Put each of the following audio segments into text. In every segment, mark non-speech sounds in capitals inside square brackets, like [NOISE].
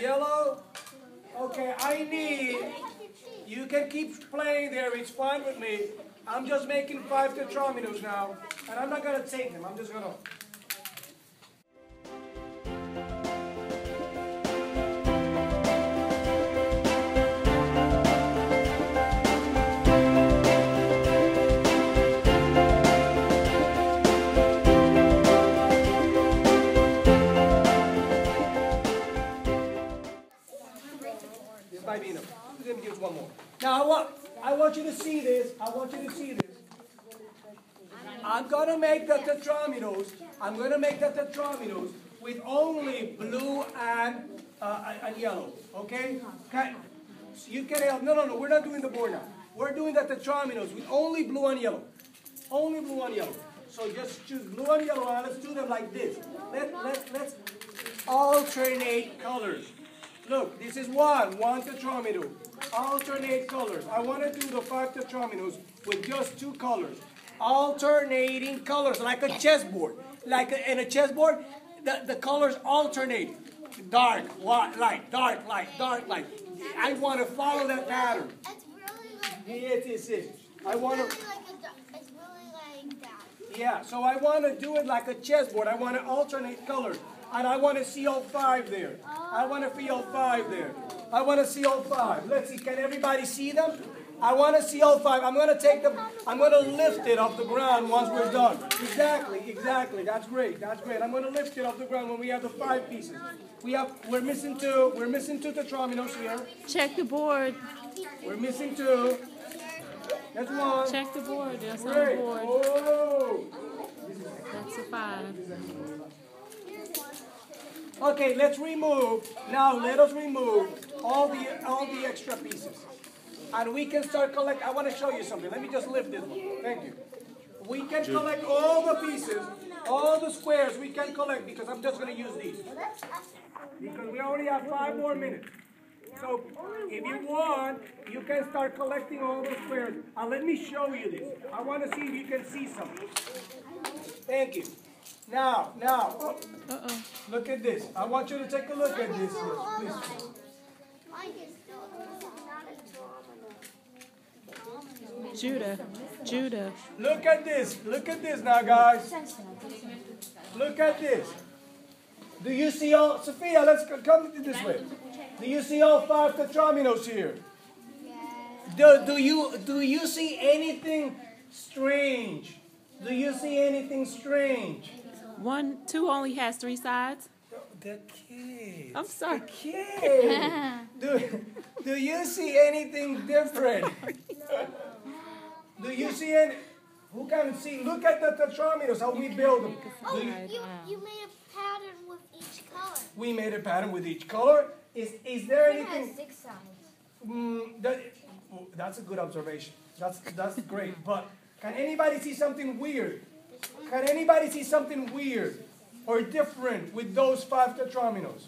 Yellow? Okay, I need... You can keep playing there, it's fine with me. I'm just making five tetrominos now, and I'm not going to take them. I'm just going to... I'm gonna make the tetrominos. I'm gonna make the tetrominos with only blue and uh, and yellow. Okay? Okay. You can help. No, no, no. We're not doing the board now. We're doing the tetrominos with only blue and yellow. Only blue and yellow. So just choose blue and yellow and let's do them like this. Let, let, let's alternate colors. Look, this is one, one tetromino. Alternate colors. I want to do the five tetrominos with just two colors. Alternating colors, like a chessboard. Like a, in a chessboard, the, the colors alternate. Dark, light, dark, light, dark, light. I want to follow that pattern. It's really like. Yes, yes, yes. I want to. really like a. du- It's really like that. Yeah, so I want to do it like a chessboard. I want to alternate colors. And I want to see all five there. I want to see all five there. I want to see all five. Let's see, can everybody see them? I want to see all five. I'm going to take them, I'm going to lift it off the ground once we're done. Exactly, exactly. That's great, that's great. I'm going to lift it off the ground when we have the five pieces. We have, we're missing two, we're missing two tetrominos here. Check the board. We're missing two. That's one. Check the board. That's on the Great. board. Oh. That's a five. Okay, let's remove. Now let us remove all the all the extra pieces, and we can start collect. I want to show you something. Let me just lift this one. Thank you. We can collect all the pieces, all the squares. We can collect because I'm just going to use these because we already have five more minutes. So if you want, you can start collecting all the squares. And let me show you this. I want to see if you can see something. Thank you. Now, now, oh, Uh-oh. Look at this. I want you to take a look at this. Please. Mine is still not a domino. Judah. Judah. Look at this. Look at this now, guys. Look at this. Do you see all, Sophia, let's co- come this way. Do you see all five tetrominos here? Do, do, you, do you see anything strange? Do you see anything strange? One, two only has three sides. The kids. I'm sorry. The kids. [LAUGHS] do, do you see anything different? [LAUGHS] do you see any? Who can see? Look at the tetrominos, how we build them. Oh, you, you- you made a pattern with each color. we made a pattern with each color. Is, is there It has anything? six sides. Mm, that, oh, that's a good observation. That's, that's great. [LAUGHS] But can anybody see something weird? Can anybody see something weird or different with those five tetrominos?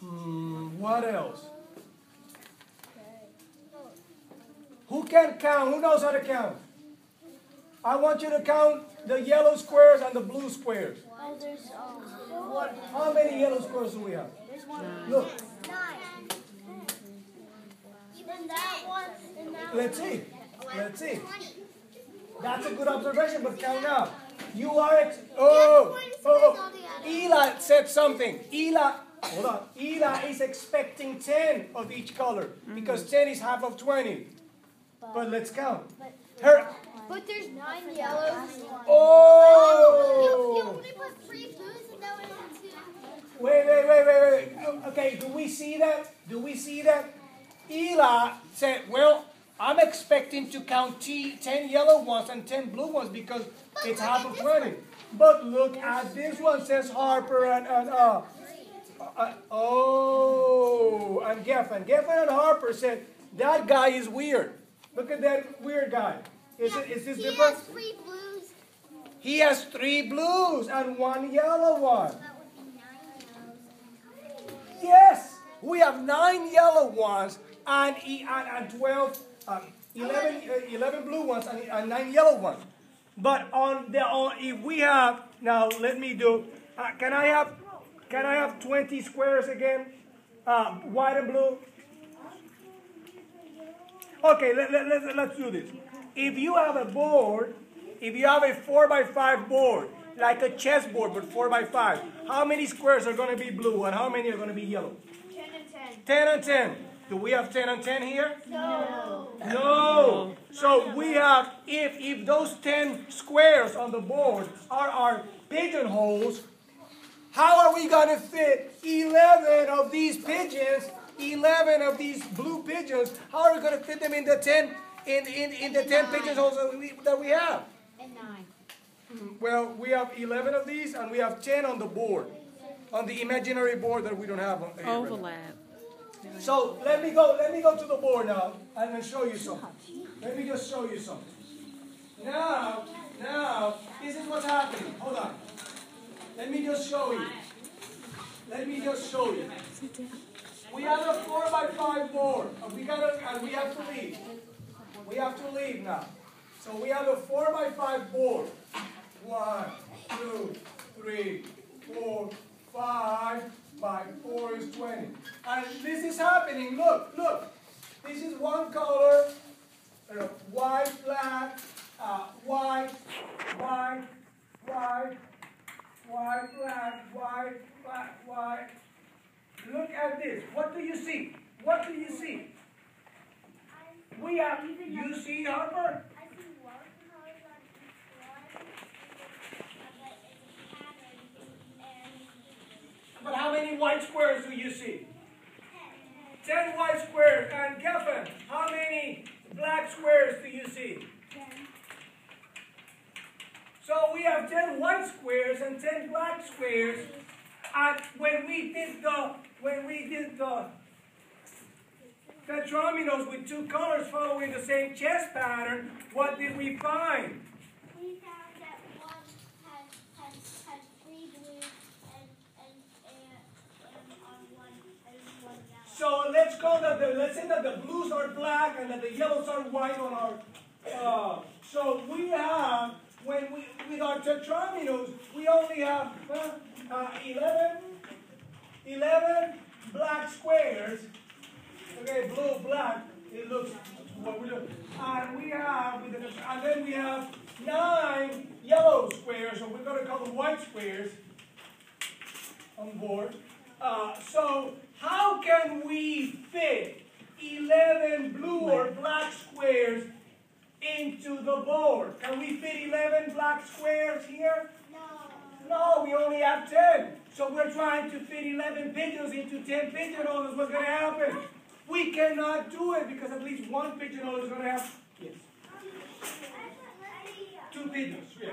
Hmm, what else? Who can count? Who knows how to count? I want you to count the yellow squares and the blue squares. How many yellow squares do we have? Look, let's see. Let's see. That's a good observation, but count now. You are ex- oh, oh, oh. Eli said something. Eli, hold on. Eli is expecting 10 of each color because 10 is half of 20. But let's count. Her, But there's nine yellows. Oh! only put three blues and that two. Wait, wait, wait, wait, wait. Okay, do we see that? Do we see that? Eli said, well, I'm expecting to count t- 10 yellow ones and 10 blue ones because it's half of 20. But look at this one, says Harper and, and uh, uh, oh, and Geffen. Geffen and Harper said, that guy is weird. Look at that weird guy. Is, it, is this he different? has three blues. He has three blues and one yellow one. That would be nine. Yes, we have nine yellow ones and, and, and 12, um, 11, uh, 11 blue ones and, and nine yellow ones. But on the on, if we have now, let me do. Uh, can I have can I have 20 squares again? uh, white and blue? Okay, let, let, let, let's do this. If you have a board, if you have a 4 by 5 board, like a chessboard but 4 by 5, how many squares are going to be blue and how many are going to be yellow? 10 and 10. 10 and 10. Do we have 10 and 10 here? No. No. So we have, if, if those 10 squares on the board are our pigeonholes, how are we going to fit 11 of these pigeons, 11 of these blue pigeons, how are we going to fit them in the 10, in, in, in the 10 pigeonholes that we, that we have? And 9. Well, we have 11 of these and we have 10 on the board, on the imaginary board that we don't have on here right. Overlap. So let me go. Let me go to the board now and then show you something. Let me just show you something. Now, now, this is what's happening. Hold on. Let me just show you. Let me just show you. We have a four by five board, and we gotta, and we have to leave. We have to leave now. So we have a four by five board. One, two, three, four, five by four is twenty. And this is happening. Look, look. This is one color. uh, white, black, uh, white, white, white, white, black, white, black, white. Look at this. What do you see? What do you see? We have, you see, Harper? But how many white squares do you see? Ten white squares. And Kevin, how many black squares do you see? So we have ten white squares and ten black squares. And when we did the when we did the tetrominoes with two colors following the same chess pattern, what did we find? we found that one has, has, has three blues and, and, and, and on one, and one yellow. So let's go that the let's say that the blues are black and that the yellows are white on our. Uh, so we have when we with our tetrominoes we only have uh, uh, 11, 11 black squares. Okay, blue black. It looks what we look. And we have and then we have nine yellow squares, or we're going to call them white squares on board. Uh, so how can we fit 11 blue or black squares into the board? Can we fit 11 black squares here? No. No, we only have 10. So we're trying to fit 11 pigeons into 10 pigeonholes. What's going to happen? We cannot do it because at least one pigeonhole is going to have yes, two pigeons. Yeah.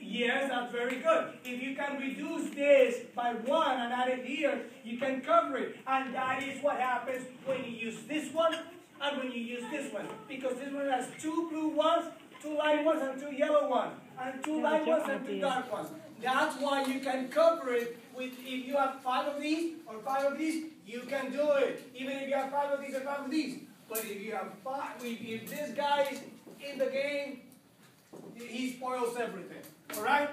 Yes, that's very good. If you can reduce this by one and add it here, you can cover it. And that is what happens when you use this one and when you use this one. Because this one has two blue ones, two light ones, and two yellow ones. And two light ones and two dark ones. That's why you can cover it with, if you have five of these or five of these, you can do it. Even if you have five of these or five of these. But if you have five, if, if this guy is in the game, he spoils everything. All right?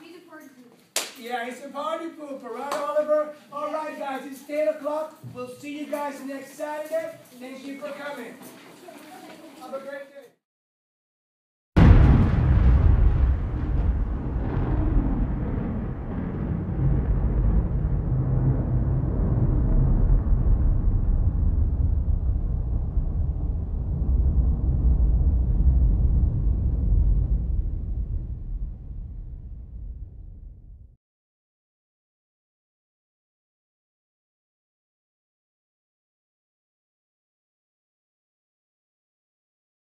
He's a party Yeah, it's a party pooper, right, Oliver? All right, guys, it's 10 o'clock. We'll see you guys next Saturday. Thank you for coming. Have a great day.